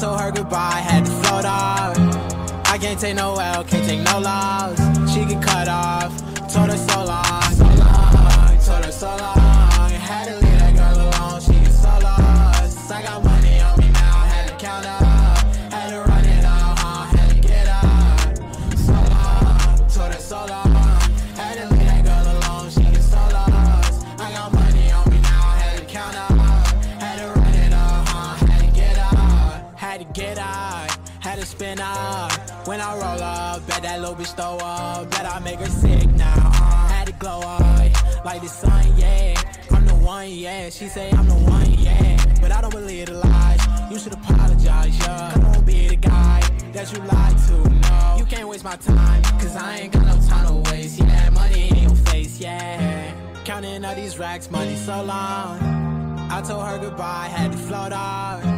told her goodbye, had to float off. I can't take no L, can't take no loss. She get cut off, told her so out, had to spin up. When I roll up, bet that little bitch throw up, bet I make her sick now. Uh, had to glow up like the sun, yeah. I'm the one, yeah. She say I'm the one, yeah. But I don't believe the lies. You should apologize, yeah. I don't be the guy that you lied to, no. You can't waste my time, cause I ain't got no time to waste. Yeah, money in your face, yeah. Counting all these racks, money so long. I told her goodbye, had to float off.